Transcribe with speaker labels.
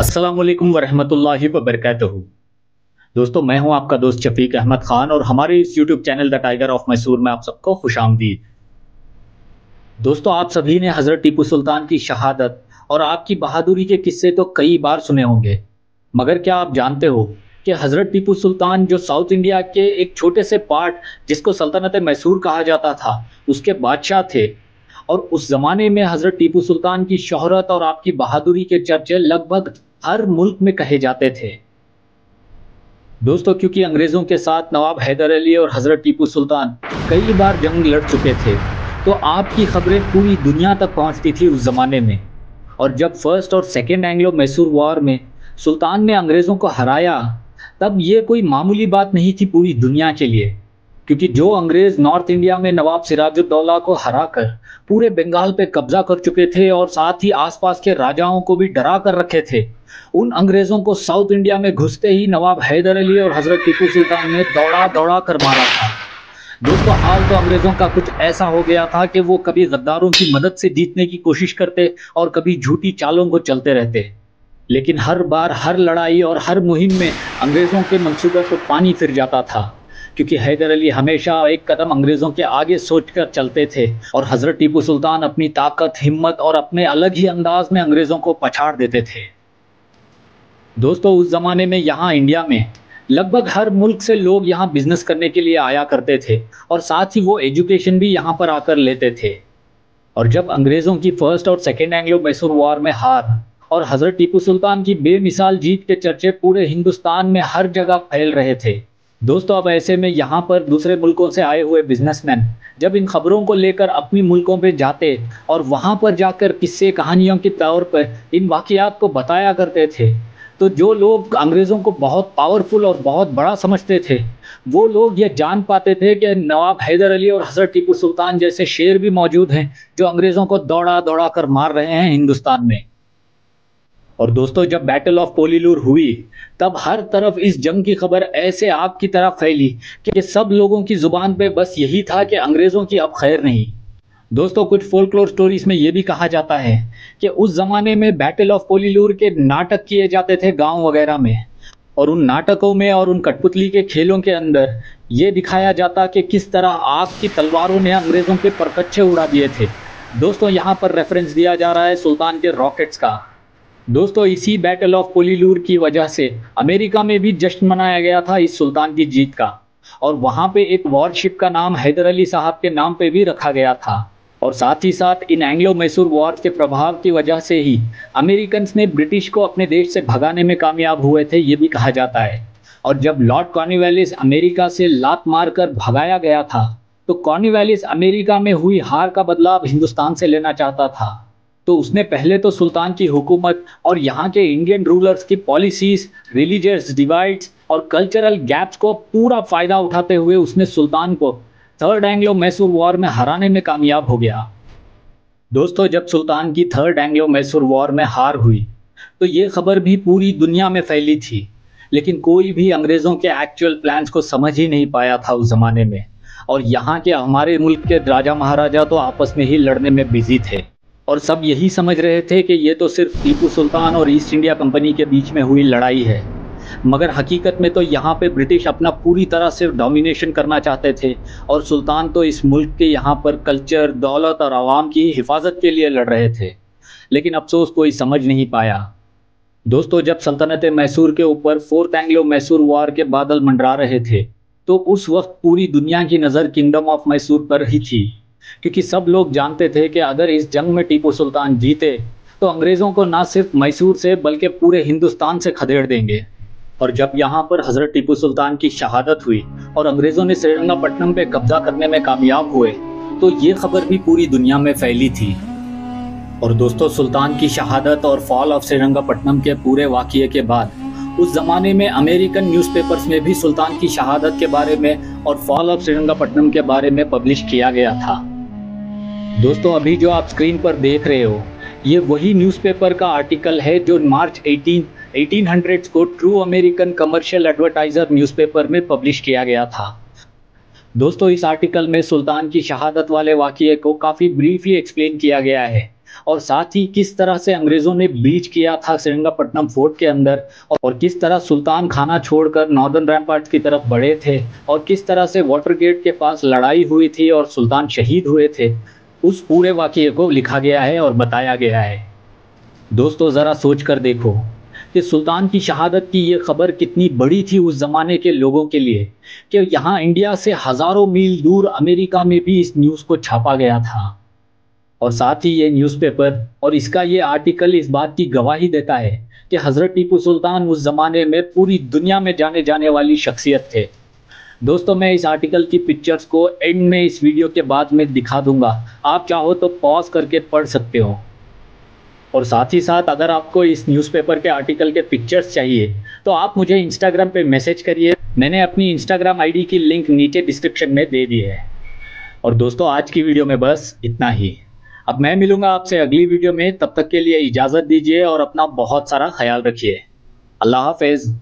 Speaker 1: अस्सलाम वालेकुम वरहमतुल्लाहि दोस्तों, मैं हूँ आपका दोस्त शफीक अहमद खान और हमारे इस YouTube channel the tiger of Mysore में आप सबको खुश आमदीद। दोस्तों, आप सभी ने हज़रत टीपू सुल्तान की शहादत और आपकी बहादुरी के किस्से तो कई बार सुने होंगे। मगर क्या आप जानते हो कि हज़रत टीपू सुल्तान जो साउथ इंडिया के एक छोटे से पार्ट जिसको सल्तनत मैसूर कहा जाता था, उसके बादशाह थे और उस ज़माने में हज़रत टीपू सुल्तान की शोहरत और आपकी बहादुरी के चर्चे लगभग हर मुल्क में कहे जाते थे। दोस्तों, क्योंकि अंग्रेज़ों के साथ नवाब हैदर अली और हज़रत टीपू सुल्तान कई बार जंग लड़ चुके थे तो आपकी खबरें पूरी दुनिया तक पहुँचती थी उस ज़माने में। और जब फ़र्स्ट और सेकेंड एंग्लो मैसूर वॉर में सुल्तान ने अंग्रेज़ों को हराया, तब ये कोई मामूली बात नहीं थी पूरी दुनिया के लिए। क्योंकि जो अंग्रेज़ नॉर्थ इंडिया में नवाब सिराजुद्दौला को हराकर पूरे बंगाल पे कब्जा कर चुके थे और साथ ही आसपास के राजाओं को भी डरा कर रखे थे, उन अंग्रेज़ों को साउथ इंडिया में घुसते ही नवाब हैदर अली और हज़रत टीपू सुल्तान ने दौड़ा दौड़ा कर मारा था। दोस्तों, हाल तो अंग्रेज़ों का कुछ ऐसा हो गया था कि वो कभी गद्दारों की मदद से जीतने की कोशिश करते और कभी झूठी चालों को चलते रहते। लेकिन हर बार हर लड़ाई और हर मुहिम में अंग्रेज़ों के मंसूबे को पानी फिर जाता था। क्योंकि हैदर अली हमेशा एक कदम अंग्रेज़ों के आगे सोचकर चलते थे और हज़रत टीपू सुल्तान अपनी ताकत, हिम्मत और अपने अलग ही अंदाज में अंग्रेज़ों को पछाड़ देते थे। दोस्तों, उस ज़माने में यहाँ इंडिया में लगभग हर मुल्क से लोग यहाँ बिज़नेस करने के लिए आया करते थे और साथ ही वो एजुकेशन भी यहाँ पर आकर लेते थे। और जब अंग्रेज़ों की फ़र्स्ट और सेकेंड एंग्लो मैसूर वॉर में हार और हज़रत टीपू सुल्तान की बेमिसाल जीत के चर्चे पूरे हिंदुस्तान में हर जगह फैल रहे थे दोस्तों, अब ऐसे में यहाँ पर दूसरे मुल्कों से आए हुए बिजनेसमैन जब इन खबरों को लेकर अपनी मुल्कों पे जाते और वहाँ पर जाकर किस्से कहानियों के तौर पर इन वाक़ात को बताया करते थे तो जो लोग अंग्रेज़ों को बहुत पावरफुल और बहुत बड़ा समझते थे, वो लोग ये जान पाते थे कि नवाब हैदर अली और हज़रत टीपू सुल्तान जैसे शेर भी मौजूद हैं, जो अंग्रेज़ों को दौड़ा दौड़ा कर मार रहे हैं हिंदुस्तान में। और दोस्तों, जब बैटल ऑफ़ पोलीलूर हुई, तब हर तरफ़ इस जंग की खबर ऐसे आग की तरह फैली कि सब लोगों की ज़ुबान पे बस यही था कि अंग्रेज़ों की अब खैर नहीं। दोस्तों, कुछ फोल्कलोर स्टोरीज में ये भी कहा जाता है कि उस ज़माने में बैटल ऑफ़ पोलीलूर के नाटक किए जाते थे गाँव वगैरह में। और उन नाटकों में और उन कठपुतली के खेलों के अंदर ये दिखाया जाता कि किस तरह आग की तलवारों ने अंग्रेज़ों के परकच्छे उड़ा दिए थे। दोस्तों, यहाँ पर रेफरेंस दिया जा रहा है सुल्तान के रॉकेट्स का। दोस्तों, इसी बैटल ऑफ़ पोलीलूर की वजह से अमेरिका में भी जश्न मनाया गया था इस सुल्तान की जीत का। और वहाँ पे एक वॉरशिप का नाम हैदर अली साहब के नाम पे भी रखा गया था। और साथ ही साथ इन एंग्लो मैसूर वॉर के प्रभाव की वजह से ही अमेरिकन ने ब्रिटिश को अपने देश से भगाने में कामयाब हुए थे, ये भी कहा जाता है। और जब लॉर्ड कॉर्निवेलिस अमेरिका से लात मार कर भगाया गया था तो कॉर्निवेलिस अमेरिका में हुई हार का बदलाव हिंदुस्तान से लेना चाहता था। तो उसने पहले तो सुल्तान की हुकूमत और यहाँ के इंडियन रूलर्स की पॉलिसीज़ रिलीजियस डिवाइड्स और कल्चरल गैप्स को पूरा फ़ायदा उठाते हुए उसने सुल्तान को थर्ड एंग्लो मैसूर वॉर में हराने में कामयाब हो गया। दोस्तों, जब सुल्तान की थर्ड एंग्लो मैसूर वॉर में हार हुई तो ये खबर भी पूरी दुनिया में फैली थी, लेकिन कोई भी अंग्रेज़ों के एक्चुअल प्लान्स को समझ ही नहीं पाया था उस ज़माने में। और यहाँ के हमारे मुल्क के राजा महाराजा तो आपस में ही लड़ने में बिज़ी थे। और सब यही समझ रहे थे कि ये तो सिर्फ़ टीपू सुल्तान और ईस्ट इंडिया कंपनी के बीच में हुई लड़ाई है। मगर हकीकत में तो यहाँ पे ब्रिटिश अपना पूरी तरह से डोमिनेशन करना चाहते थे और सुल्तान तो इस मुल्क के यहाँ पर कल्चर दौलत और आवाम की हिफाजत के लिए लड़ रहे थे। लेकिन अफसोस कोई समझ नहीं पाया। दोस्तों, जब सल्तनत मैसूर के ऊपर फोर्थ एंग्लो मैसूर वार के बादल मंडरा रहे थे तो उस वक्त पूरी दुनिया की नज़र किंगडम ऑफ़ मैसूर पर ही थी। क्योंकि सब लोग जानते थे कि अगर इस जंग में टीपू सुल्तान जीते तो अंग्रेज़ों को ना सिर्फ़ मैसूर से, बल्कि पूरे हिंदुस्तान से खदेड़ देंगे। और जब यहाँ पर हज़रत टीपू सुल्तान की शहादत हुई, और अंग्रेज़ों ने श्रीरंगापट्टनम पे कब्जा करने में कामयाब हुए तो ये खबर भी पूरी दुनिया में फैली थी। और दोस्तों, सुल्तान की शहादत और फॉल ऑफ़ श्रीरंगापट्टनम के पूरे वाक़े के बाद, उस ज़माने में अमेरिकन न्यूज़पेपर्स में भी सुल्तान की शहादत के बारे में और फॉल ऑफ़ श्रीरंगापट्टनम के बारे में पब्लिश किया गया था। दोस्तों, अभी जो आप स्क्रीन पर देख रहे हो, ये वही न्यूज़पेपर का आर्टिकल है जो मार्च 18 1800 को true American commercial advertiser newspaper में पब्लिश किया गया था। दोस्तों, इस आर्टिकल में सुल्तान की शहादत वाले वाक़े को काफ़ी ब्रीफली एक्सप्लेन किया गया है और साथ ही किस तरह से अंग्रेज़ों ने ब्रीच किया था श्रीरंगापट्टनम फोर्ट के अंदर और किस तरह सुल्तान खाना छोड़कर नॉर्दर्न रैम्पार्ट की तरफ़ बढ़े थे और किस तरह से वाटर गेट के पास लड़ाई हुई थी और सुल्तान शहीद हुए थे। उस पूरे वाक्य को लिखा गया है और बताया गया है। दोस्तों, ज़रा सोच कर देखो कि सुल्तान की शहादत की ये खबर कितनी बड़ी थी उस ज़माने के लोगों के लिए कि यहाँ इंडिया से हज़ारों मील दूर अमेरिका में भी इस न्यूज़ को छापा गया था। और साथ ही ये न्यूज़पेपर और इसका ये आर्टिकल इस बात की गवाही देता है कि हज़रत टीपू सुल्तान उस ज़माने में पूरी दुनिया में जाने जाने वाली शख्सियत थे। दोस्तों, मैं इस आर्टिकल की पिक्चर्स को एंड में इस वीडियो के बाद में दिखा दूँगा। आप चाहो तो पॉज करके पढ़ सकते हो। और साथ ही साथ, अगर आपको इस न्यूज़पेपर के आर्टिकल के पिक्चर्स चाहिए तो आप मुझे इंस्टाग्राम पे मैसेज करिए। मैंने अपनी इंस्टाग्राम आईडी की लिंक नीचे डिस्क्रिप्शन में दे दी है। और दोस्तों, आज की वीडियो में बस इतना ही। अब मैं मिलूँगा आपसे अगली वीडियो में। तब तक के लिए इजाज़त दीजिए और अपना बहुत सारा ख्याल रखिए। अल्लाह हाफिज़।